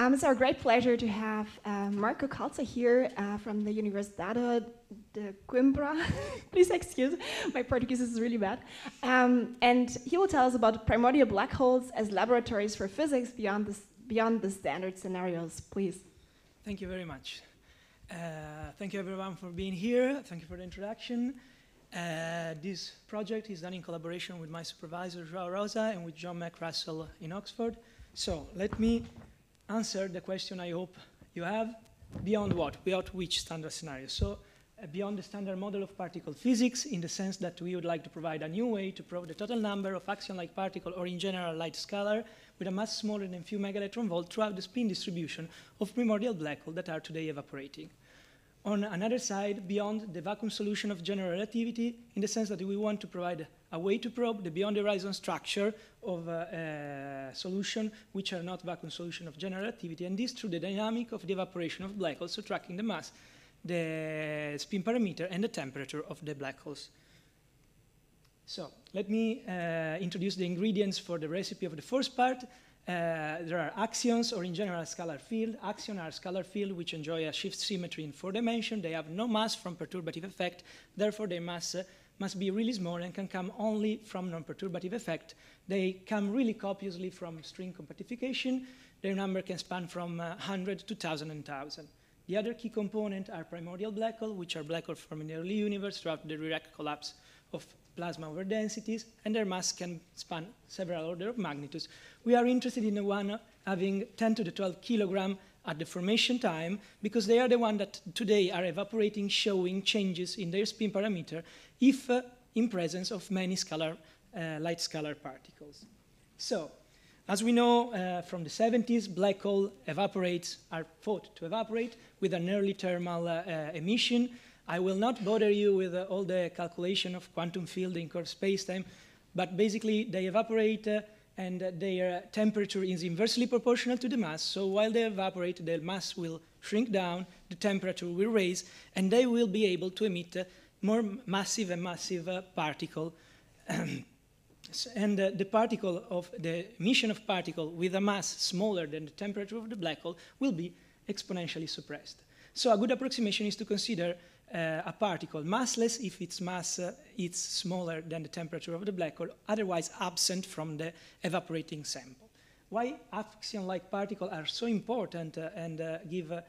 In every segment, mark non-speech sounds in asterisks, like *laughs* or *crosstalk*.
Um, it's our great pleasure to have uh, Marco Calzà here uh, from the Universidade de Coimbra. *laughs* Please excuse, my Portuguese is really bad. Um, and he will tell us about primordial black holes as laboratories for physics beyond, this, beyond the standard scenarios. Please. Thank you very much. Uh, thank you everyone for being here. Thank you for the introduction. Uh, this project is done in collaboration with my supervisor, Joao Rosa, and with John March-Russell in Oxford. So let me answer the question I hope you have. Beyond what? Beyond which standard scenario? So uh, beyond the standard model of particle physics in the sense that we would like to provide a new way to prove the total number of axion-like particle or in general light scalar with a mass smaller than few megaelectron volt throughout the spin distribution of primordial black hole that are today evaporating on another side beyond the vacuum solution of general relativity in the sense that we want to provide a way to probe the beyond horizon structure of a, a solution which are not vacuum solution of general relativity and this through the dynamic of the evaporation of black holes, so tracking the mass, the spin parameter and the temperature of the black holes. So let me uh, introduce the ingredients for the recipe of the first part. Uh, there are axions, or in general, scalar field. Axions are scalar field which enjoy a shift symmetry in four dimensions. They have no mass from perturbative effect. Therefore, their mass uh, must be really small and can come only from non-perturbative effect. They come really copiously from string compactification. Their number can span from uh, 100 to 1,000 and 1,000. The other key component are primordial black holes, which are black holes from the early universe throughout the direct collapse of plasma over densities, and their mass can span several order of magnitudes. We are interested in the one having 10 to the 12 kilogram at the formation time because they are the one that today are evaporating, showing changes in their spin parameter if uh, in presence of many scalar, uh, light scalar particles. So, as we know uh, from the 70s, black hole evaporates, are thought to evaporate with an early thermal uh, uh, emission I will not bother you with uh, all the calculation of quantum field in curved spacetime, but basically they evaporate uh, and uh, their temperature is inversely proportional to the mass. So while they evaporate, their mass will shrink down, the temperature will raise, and they will be able to emit uh, more massive and massive uh, particle. *clears throat* and uh, the particle of the emission of particle with a mass smaller than the temperature of the black hole will be exponentially suppressed. So a good approximation is to consider uh, a particle massless if its mass uh, is smaller than the temperature of the black hole, otherwise absent from the evaporating sample. Why axion-like particles are so important uh, and uh, give a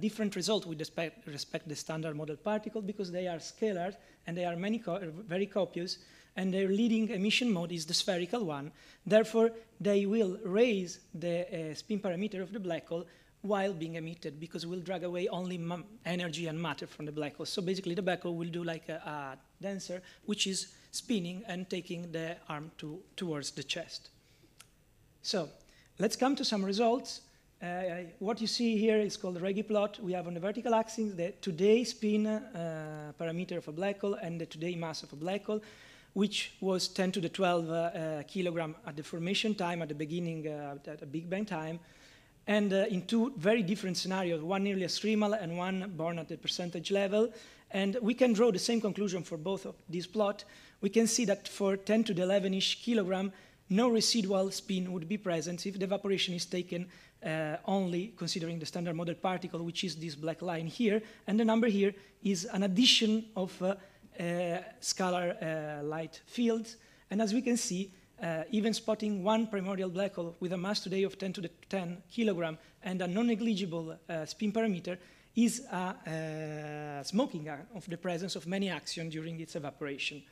different result with respect, respect to the standard model particle because they are scalar and they are many co very copious and their leading emission mode is the spherical one. Therefore, they will raise the uh, spin parameter of the black hole while being emitted because we'll drag away only energy and matter from the black hole. So basically the black hole will do like a, a dancer which is spinning and taking the arm to, towards the chest. So let's come to some results. Uh, what you see here is called the Regge plot. We have on the vertical axis the today spin uh, parameter of a black hole and the today mass of a black hole, which was 10 to the 12 uh, uh, kilogram at the formation time at the beginning, uh, at the Big Bang time and uh, in two very different scenarios, one nearly extremal and one born at the percentage level. And we can draw the same conclusion for both of these plots. We can see that for 10 to the 11-ish kilogram, no residual spin would be present if the evaporation is taken uh, only considering the standard model particle, which is this black line here. And the number here is an addition of uh, uh, scalar uh, light fields. And as we can see, uh, even spotting one primordial black hole with a mass today of 10 to the 10 kilogram and a non-negligible uh, spin parameter is a uh, smoking gun of the presence of many axions during its evaporation.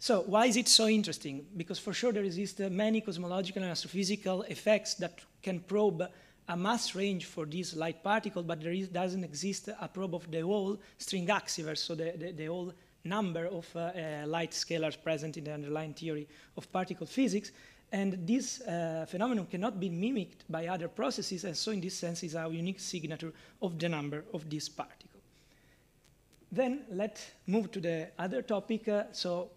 So why is it so interesting? Because for sure there exist uh, many cosmological and astrophysical effects that can probe a mass range for this light particle, but there is, doesn't exist a probe of the whole string axiverse, so the, the, the whole number of uh, uh, light scalars present in the underlying theory of particle physics. And this uh, phenomenon cannot be mimicked by other processes, and so in this sense is our unique signature of the number of this particle. Then let's move to the other topic. So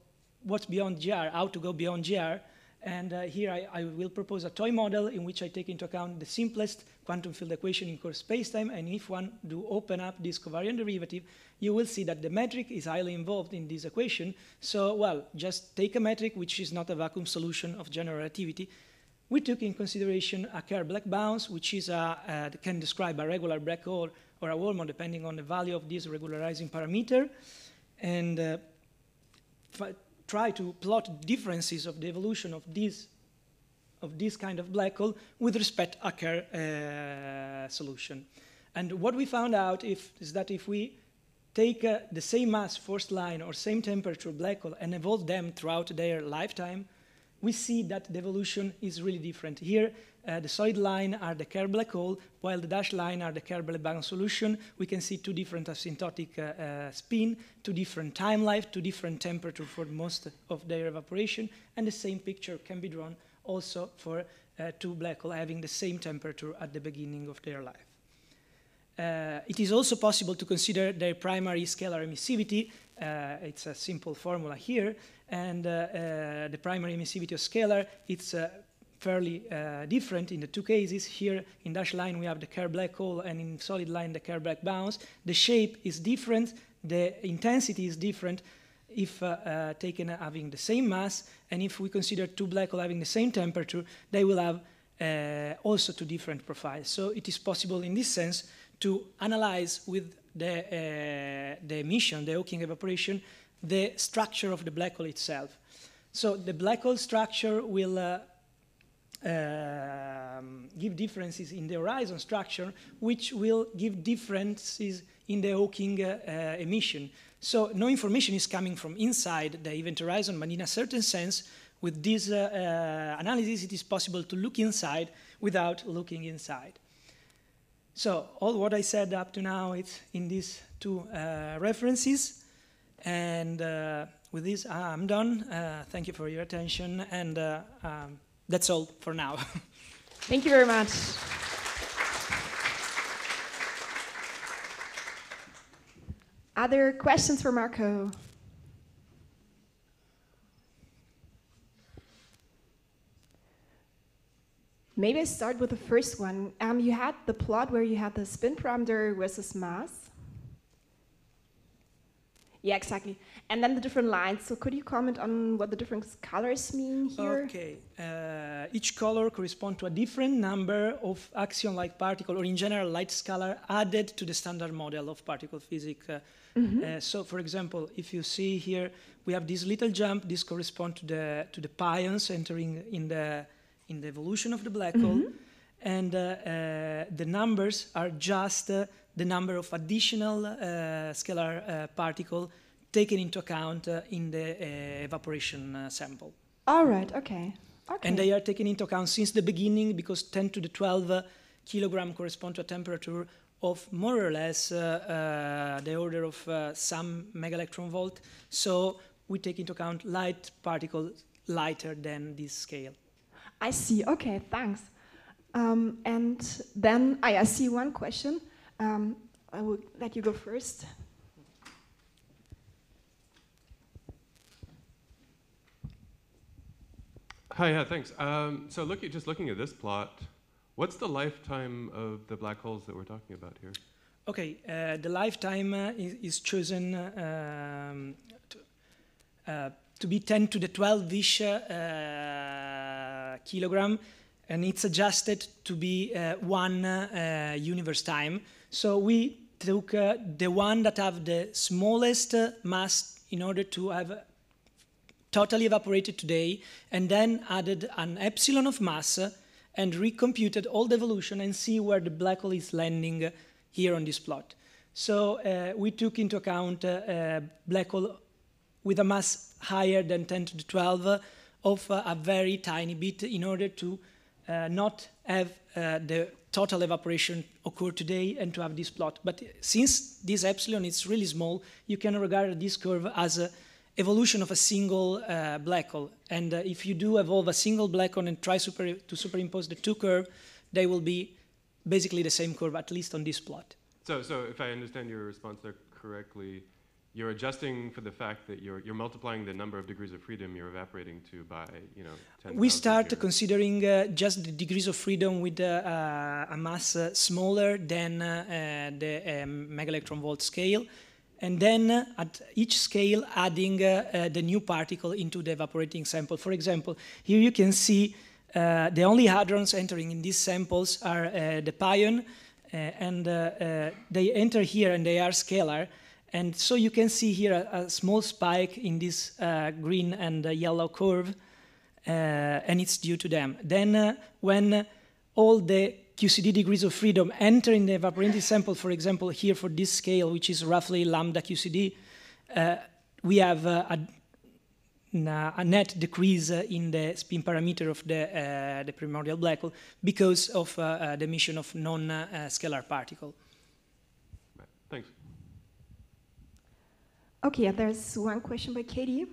what's beyond GR, how to go beyond GR. And uh, here I, I, will propose a toy model in which I take into account the simplest quantum field equation in curved spacetime. And if one do open up this covariant derivative, you will see that the metric is highly involved in this equation. So, well, just take a metric which is not a vacuum solution of general relativity, we took in consideration a Kerr black bounce, which is a, uh, can describe a regular black hole or a wormhole depending on the value of this regularizing parameter, and uh, try to plot differences of the evolution of this of this kind of black hole with respect to a Kerr uh, solution. And what we found out if, is that if we take uh, the same mass first line or same temperature black hole and evolve them throughout their lifetime, we see that the evolution is really different. Here, uh, the solid line are the Kerr black hole, while the dashed line are the Kerr black solution. We can see two different asymptotic uh, uh, spin, two different time life, two different temperature for most of their evaporation, and the same picture can be drawn also for uh, two black holes having the same temperature at the beginning of their life. Uh, it is also possible to consider their primary scalar emissivity. Uh, it's a simple formula here. And uh, uh the primary emissivity of scalar, it's uh, fairly different in the two cases. Here in dashed line, we have the Kerr black hole, and in solid line, the Kerr black bounce. The shape is different. The intensity is different if taken having the same mass. And if we consider two black holes having the same temperature, they will have also two different profiles. So it is possible in this sense to analyze with the, uh, the emission, the Hawking evaporation, the structure of the black hole itself. So the black hole structure will uh, um, give differences in the horizon structure, which will give differences in the Hawking uh, uh, emission. So no information is coming from inside the event horizon, but in a certain sense, with this uh, analysis, it is possible to look inside without looking inside. So all what I said up to now is in these two references. And with this, I'm done. Uh, thank you for your attention. And uh, um, that's all for now. *laughs* thank you very much. Other questions for Marco? Maybe I start with the first one. Um, you had the plot where you had the spin parameter versus mass. Yeah, exactly. And then the different lines. So could you comment on what the different colors mean here? Okay. Uh, each color corresponds to a different number of axion-like particle, or in general, light scalar added to the standard model of particle physics. Uh, mm -hmm. uh, so, for example, if you see here, we have this little jump. This corresponds to the to the pions entering in the in the evolution of the black hole. Mm -hmm. And uh, uh, the numbers are just uh, the number of additional scalar particle taken into account in the evaporation sample. All right, okay. okay. And they are taken into account since the beginning because 10 to the 12 kilogram correspond to a temperature of more or less uh, uh, the order of uh, some megaelectron volt. So we take into account light particles lighter than this scale. I see. Okay, thanks. Um, and then I, I, see one question. Um, I will let you go first. Hi, yeah, thanks. Um, so look at, just looking at this plot, what's the lifetime of the black holes that we're talking about here? Okay, uh, the lifetime uh, is, is, chosen uh, um, to, uh, to, be 10 to the 12-ish uh, kilogram, and it's adjusted to be uh, one uh, universe time. So we took uh, the one that have the smallest mass in order to have totally evaporated today, and then added an epsilon of mass and recomputed all the evolution and see where the black hole is landing here on this plot. So uh, we took into account uh, a black hole with a mass higher than 10 to the 12 of uh, a very tiny bit in order to uh, not have uh, the total evaporation occur today and to have this plot. But since this epsilon is really small, you can regard this curve as a evolution of a single uh, black hole. And uh, if you do evolve a single black hole and try super to superimpose the two curves, they will be basically the same curve, at least on this plot. So, so if I understand your response there correctly, you're adjusting for the fact that you're, you're multiplying the number of degrees of freedom you're evaporating to by, you know, 10, We start years. considering uh, just the degrees of freedom with uh, uh, a mass uh, smaller than uh, the um, megaelectron volt scale, and then at each scale adding the new particle into the evaporating sample. For example, here you can see uh, the only hadrons entering in these samples are uh, the pion, uh, and they enter here and they are scalar. And so you can see here a, a small spike in this uh, green and yellow curve, and it's due to them. Then when all the QCD degrees of freedom enter in the evaporative sample, for example, here for this scale, which is roughly lambda QCD, we have a a net decrease in the spin parameter of the, uh, the primordial black hole because of uh, uh, the emission of non-scalar particle. Thanks. Okay, there's one question by Katie.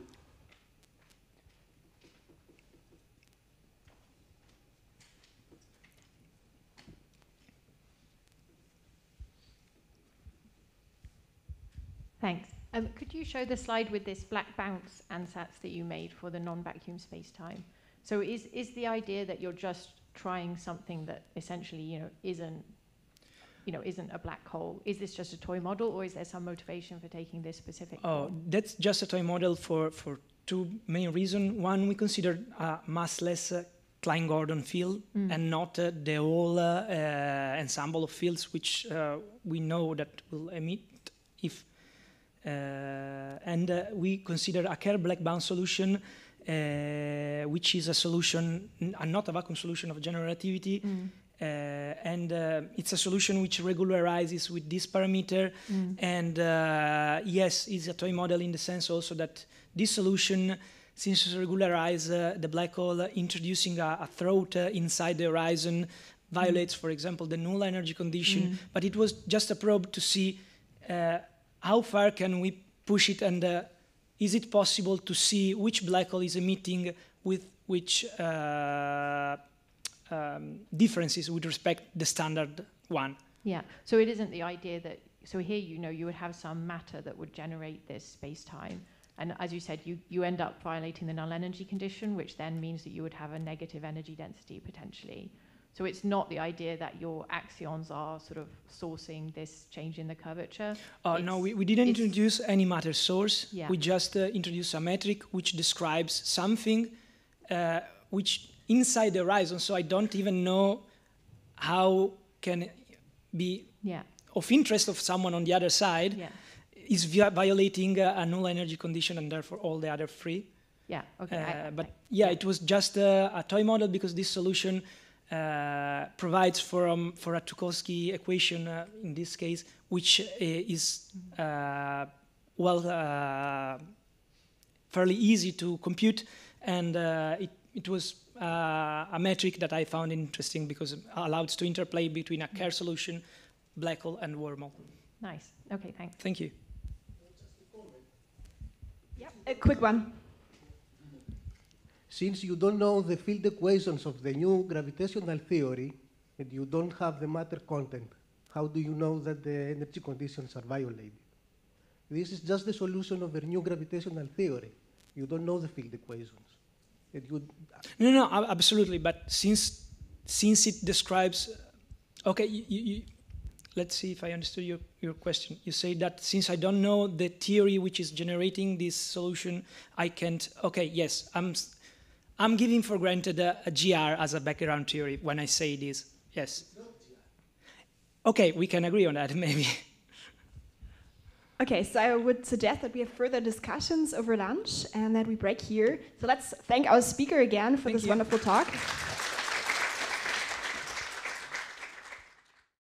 Thanks. Um, could you show the slide with this black bounce ansatz that you made for the non-vacuum space-time? So is, is the idea that you're just trying something that essentially, you know, isn't, you know, isn't a black hole? Is this just a toy model or is there some motivation for taking this specific Oh, form? that's just a toy model for, for two main reasons. One, we consider a massless uh, Klein-Gordon field mm. and not uh, the whole uh, uh ensemble of fields which uh, we know that will emit if uh, and uh, we consider a Kerr black bounce solution uh, which is a solution, not a vacuum solution of general relativity, mm. Uh, and uh, it's a solution which regularizes with this parameter. Mm. And uh, yes, it's a toy model in the sense also that this solution, since it regularizes the black hole, introducing a, a throat inside the horizon, violates, mm. for example, the null energy condition. Mm. But it was just a probe to see how far can we push it and uh, is it possible to see which black hole is emitting with which uh, um, differences with respect the standard one? Yeah, so it isn't the idea that, so here you know you would have some matter that would generate this space-time and as you said, you, you end up violating the null energy condition, which then means that you would have a negative energy density potentially. So it's not the idea that your axions are sort of sourcing this change in the curvature. Uh, no, we, we didn't introduce any matter source. Yeah. We just uh, introduced a metric which describes something uh, which inside the horizon, so I don't even know how can be yeah. of interest of someone on the other side yeah. is violating a null energy condition and therefore all the other free. Yeah, okay. I, uh, but I, yeah, it was just a, a toy model because this solution uh, provides for, um, for a Teukolsky equation uh, in this case, which uh, is uh, well uh, fairly easy to compute, and it, it was Uh, a metric that I found interesting because it allowed to interplay between a mm. Kerr solution, black hole, and wormhole. Nice. Okay, thanks. Thank you. Yeah, a quick one since you don't know the field equations of the new gravitational theory and you don't have the matter content, how do you know that the energy conditions are violated? This is just the solution of the new gravitational theory. You don't know the field equations. You no, no, absolutely. But since since it describes, okay, you, you, let's see if I understood your, your question. You say that since I don't know the theory which is generating this solution, I can't. Okay, yes, I'm I'm giving for granted a, a GR as a background theory when I say this. Yes. Okay, we can agree on that, *laughs* maybe. Okay, so I would suggest that we have further discussions over lunch and that we break here. So let's thank our speaker again for thank this you. wonderful talk.